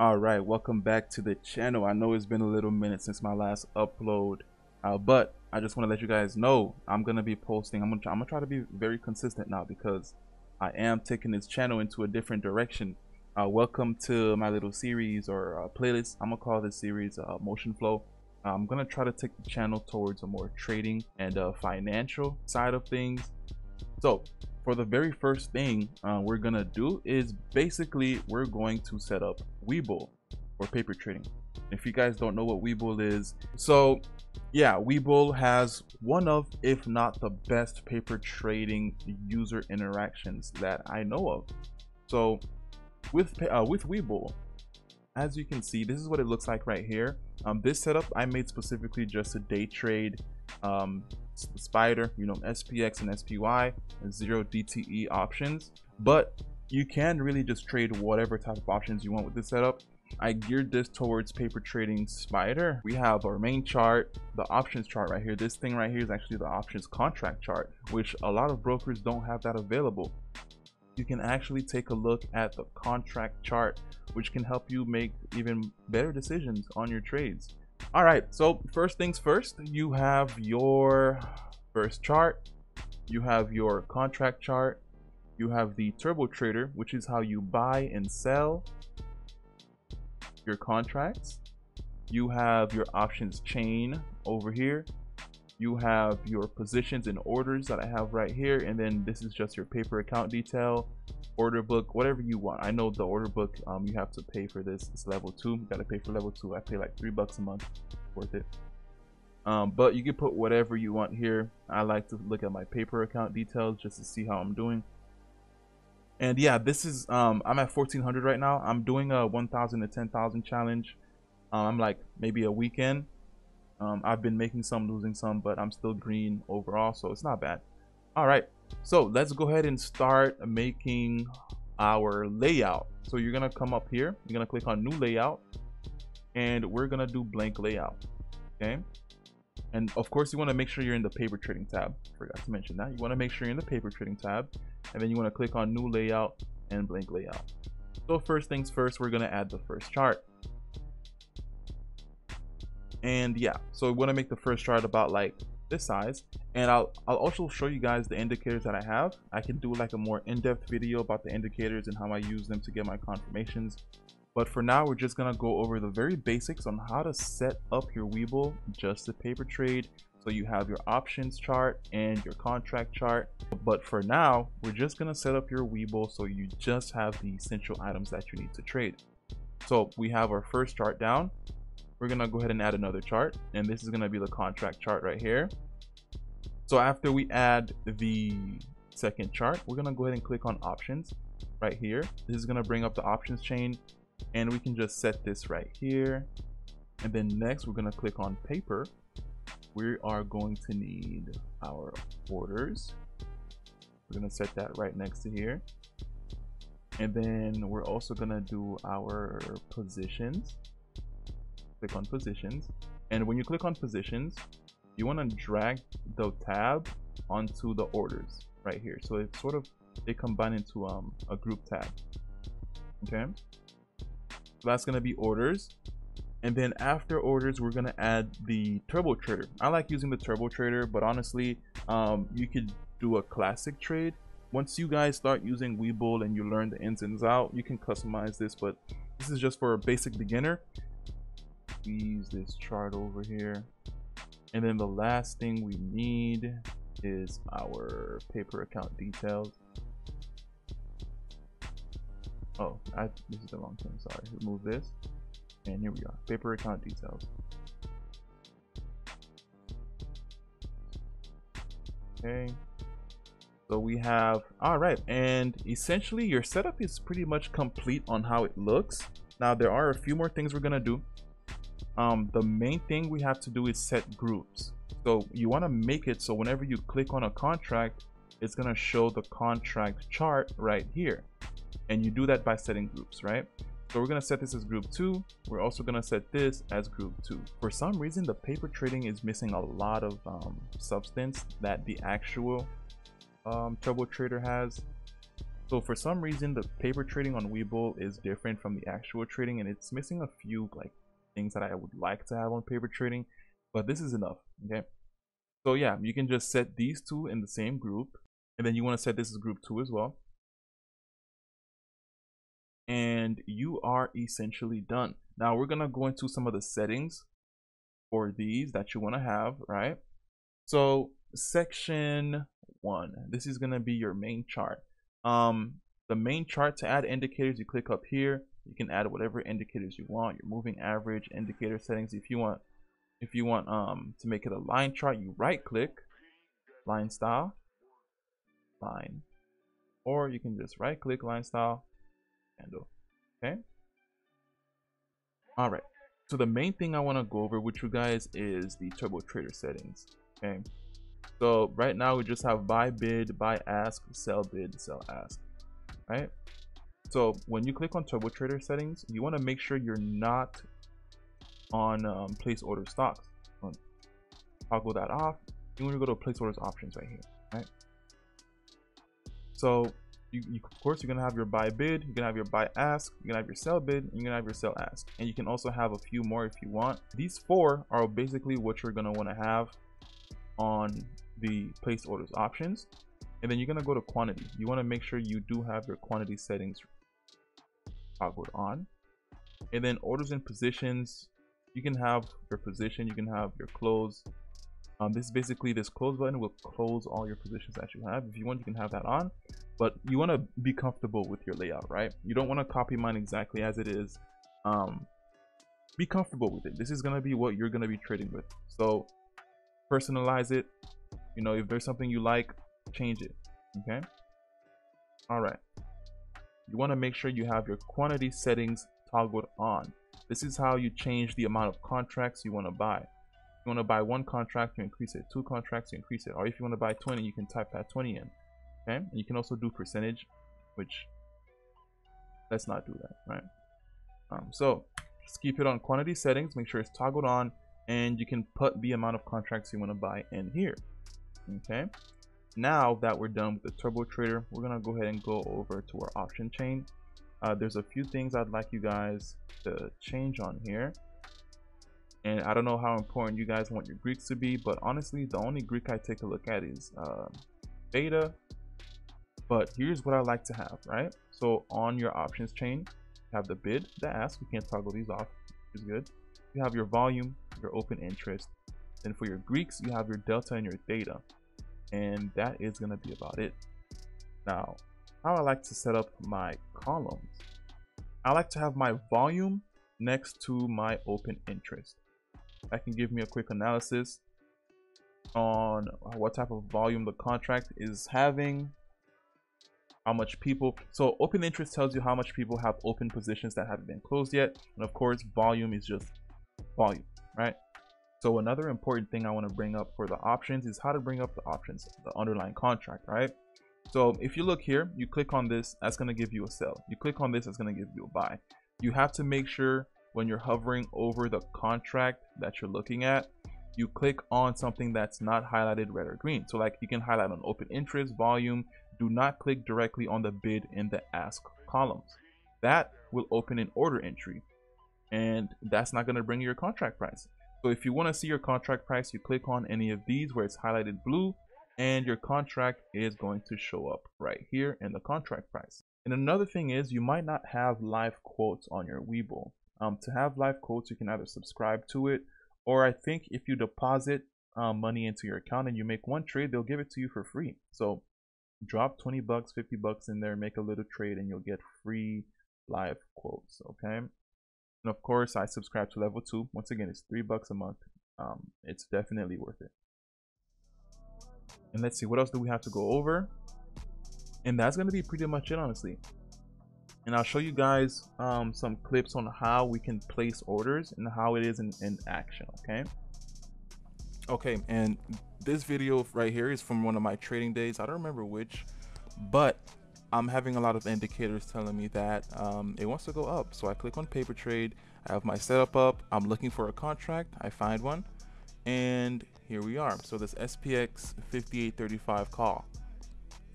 all right welcome back to the channel. I know it's been a little minute since my last upload uh, but i just want to let you guys know i'm gonna be posting i'm gonna, try, I'm gonna try to be very consistent now because i am taking this channel into a different direction. Uh, welcome to my little series or uh, playlist i'm gonna call this series uh, motion flow. I'm gonna try to take the channel towards a more trading and uh, financial side of things. So for the very first thing uh, we're gonna do is basically we're going to set up Webull for paper trading. If you guys don't know what Webull is, so yeah, Webull has one of, if not the best paper trading user interactions that I know of. So with uh, with Webull, as you can see, this is what it looks like right here. Um, this setup I made specifically just to day trade um, Spider, you know, SPX and SPY, and zero DTE options. But you can really just trade whatever type of options you want with this setup. I geared this towards paper trading spider. We have our main chart, the options chart right here. This thing right here is actually the options contract chart, which a lot of brokers don't have that available. You can actually take a look at the contract chart, which can help you make even better decisions on your trades. All right, so first things first, you have your first chart, you have your contract chart, you have the turbo trader, which is how you buy and sell your contracts. You have your options chain over here. You have your positions and orders that I have right here. And then this is just your paper account detail, order book, whatever you want. I know the order book, um, you have to pay for this. It's level two. You gotta pay for level two. I pay like three bucks a month. Worth it. Um, but you can put whatever you want here. I like to look at my paper account details just to see how I'm doing. And yeah, this is um, I'm at 1400 right now. I'm doing a 1000 to 10,000 challenge. Um, I'm like maybe a weekend. Um, I've been making some, losing some, but I'm still green overall, so it's not bad. All right, so let's go ahead and start making our layout. So you're gonna come up here, you're gonna click on new layout, and we're gonna do blank layout, okay? And of course, you wanna make sure you're in the paper trading tab. Forgot to mention that. You wanna make sure you're in the paper trading tab, and then you wanna click on new layout and blank layout. So first things first, we're gonna add the first chart and yeah so we want to make the first chart about like this size and I'll, I'll also show you guys the indicators that I have. I can do like a more in-depth video about the indicators and how I use them to get my confirmations. But for now we're just gonna go over the very basics on how to set up your Webull just the paper trade. So you have your options chart and your contract chart. But for now we're just gonna set up your Webull so you just have the essential items that you need to trade. So we have our first chart down we're gonna go ahead and add another chart and this is gonna be the contract chart right here. So after we add the second chart we're gonna go ahead and click on options right here. This is gonna bring up the options chain and we can just set this right here. And then next we're gonna click on paper. We are going to need our orders. We're gonna set that right next to here. And then we're also gonna do our positions click on positions. And when you click on positions you want to drag the tab onto the orders right here. So it's sort of they combine into um, a group tab. Okay? So that's going to be orders. And then after orders we're going to add the turbo trader. I like using the turbo trader but honestly um, you could do a classic trade. Once you guys start using Webull and you learn the ins and outs you can customize this but this is just for a basic beginner squeeze this chart over here. And then the last thing we need is our paper account details. Oh, I, this is the wrong thing. Sorry. Remove this. And here we are. Paper account details. Okay. So we have, all right. And essentially your setup is pretty much complete on how it looks. Now there are a few more things we're to do um, the main thing we have to do is set groups. So you want to make it so whenever you click on a contract, it's going to show the contract chart right here. And you do that by setting groups, right? So we're going to set this as group 2. We're also going to set this as group 2. For some reason, the paper trading is missing a lot of um, substance that the actual um, Turbo Trader has. So for some reason, the paper trading on Webull is different from the actual trading, and it's missing a few like things that I would like to have on paper trading, but this is enough. Okay. So yeah, you can just set these two in the same group, and then you want to set this as group two as well. And you are essentially done. Now we're gonna go into some of the settings for these that you want to have, right? So section one, this is gonna be your main chart. Um, the main chart to add indicators, you click up here. You can add whatever indicators you want. Your moving average indicator settings. If you want, if you want um to make it a line chart, you right click, line style, line, or you can just right click line style, handle. Okay. All right. So the main thing I want to go over with you guys is the Turbo Trader settings. Okay. So right now we just have buy bid, buy ask, sell bid, sell ask. Right. So when you click on Turbo Trader settings, you want to make sure you're not on um, place order stocks. Toggle that off. You want to go to place orders options right here. Right. So you, you, of course you're gonna have your buy bid you're gonna have your buy ask you're gonna have your sell bid you're gonna have your sell ask and you can also have a few more if you want these four are basically what you're gonna want to have on the place orders options and then you're gonna go to quantity you want to make sure you do have your quantity settings toggled on. And then orders and positions you can have your position you can have your close um, this basically this close button will close all your positions that you have. If you want you can have that on. But you want to be comfortable with your layout right? You don't want to copy mine exactly as it is. Um, be comfortable with it. This is going to be what you're going to be trading with. So personalize it. You know if there's something you like change it okay? All right you want to make sure you have your quantity settings toggled on. This is how you change the amount of contracts you want to buy you want to buy one contract you increase it two contracts you increase it or if you want to buy 20 you can type that 20 in okay? And you can also do percentage which let's not do that right? Um, so just keep it on quantity settings make sure it's toggled on and you can put the amount of contracts you want to buy in here okay now that we're done with the turbo trader we're gonna go ahead and go over to our option chain. Uh, there's a few things I'd like you guys to change on here. And I don't know how important you guys want your Greeks to be but honestly the only Greek I take a look at is uh, beta. But here's what I like to have right? So on your options chain you have the bid the ask. You can't toggle these off which is good. You have your volume your open interest. Then for your Greeks you have your delta and your theta and that is going to be about it. Now how I like to set up my columns. I like to have my volume next to my open interest. That can give me a quick analysis on what type of volume the contract is having how much people so open interest tells you how much people have open positions that haven't been closed yet and of course volume is just volume right so another important thing I want to bring up for the options is how to bring up the options, the underlying contract, right? So if you look here, you click on this, that's going to give you a sell. You click on this, that's going to give you a buy. You have to make sure when you're hovering over the contract that you're looking at, you click on something that's not highlighted red or green. So like you can highlight on open interest, volume, do not click directly on the bid in the ask columns. That will open an order entry and that's not going to bring you your contract price. So if you want to see your contract price, you click on any of these where it's highlighted blue and your contract is going to show up right here in the contract price. And another thing is you might not have live quotes on your Webull. Um, to have live quotes, you can either subscribe to it or I think if you deposit um, money into your account and you make one trade, they'll give it to you for free. So drop 20 bucks, 50 bucks in there, make a little trade and you'll get free live quotes. Okay. And of course, I subscribe to level two. Once again, it's three bucks a month. Um, it's definitely worth it. And let's see, what else do we have to go over? And that's going to be pretty much it, honestly. And I'll show you guys um, some clips on how we can place orders and how it is in, in action, okay? Okay, and this video right here is from one of my trading days. I don't remember which, but I'm having a lot of indicators telling me that um, it wants to go up. So I click on paper trade. I have my setup up. I'm looking for a contract. I find one and here we are. So this SPX 5835 call.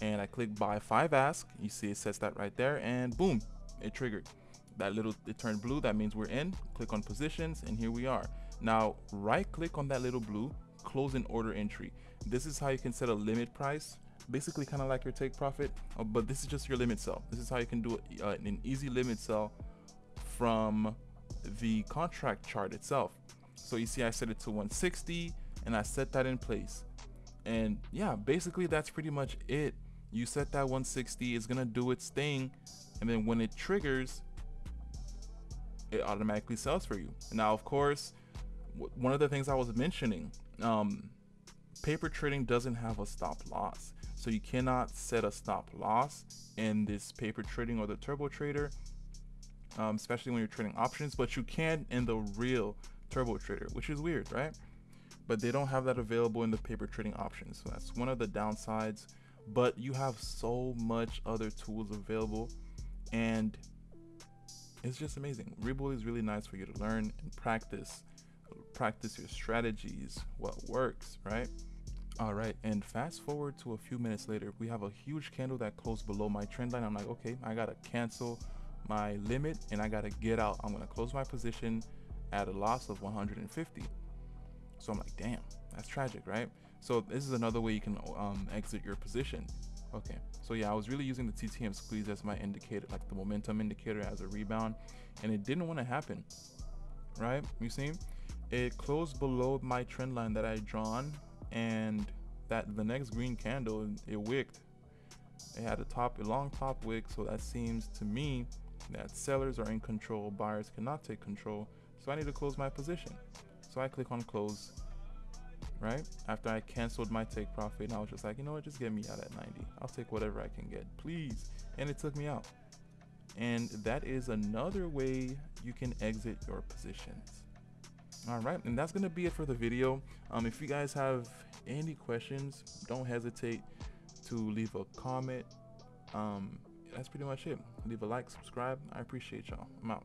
and I click buy five ask. You see it says that right there and boom, it triggered. That little, it turned blue. That means we're in. Click on positions and here we are. Now right click on that little blue, close an order entry. This is how you can set a limit price basically kind of like your take profit uh, but this is just your limit sell. This is how you can do uh, an easy limit sell from the contract chart itself. So you see I set it to 160 and I set that in place. And yeah basically that's pretty much it. You set that 160 it's gonna do its thing and then when it triggers it automatically sells for you. Now of course one of the things I was mentioning um, paper trading doesn't have a stop loss so you cannot set a stop loss in this paper trading or the turbo trader um, especially when you're trading options but you can in the real turbo trader which is weird right but they don't have that available in the paper trading options. So that's one of the downsides. But you have so much other tools available and it's just amazing. Webull is really nice for you to learn and practice, practice your strategies, what works, right? All right, and fast forward to a few minutes later, we have a huge candle that closed below my trend line. I'm like, okay, I gotta cancel my limit and I gotta get out. I'm gonna close my position at a loss of 150. So I'm like, damn, that's tragic, right? So this is another way you can um, exit your position. Okay, so yeah, I was really using the TTM squeeze as my indicator, like the momentum indicator as a rebound, and it didn't want to happen, right? You see, it closed below my trend line that I drawn, and that the next green candle, it wicked. It had a top, a long top wick, so that seems to me that sellers are in control, buyers cannot take control, so I need to close my position. So I click on close, right? After I canceled my take profit, and I was just like, you know what, just get me out at 90. I'll take whatever I can get, please. And it took me out. And that is another way you can exit your positions. All right, and that's gonna be it for the video. Um, if you guys have any questions, don't hesitate to leave a comment. Um, that's pretty much it. Leave a like, subscribe. I appreciate y'all. I'm out.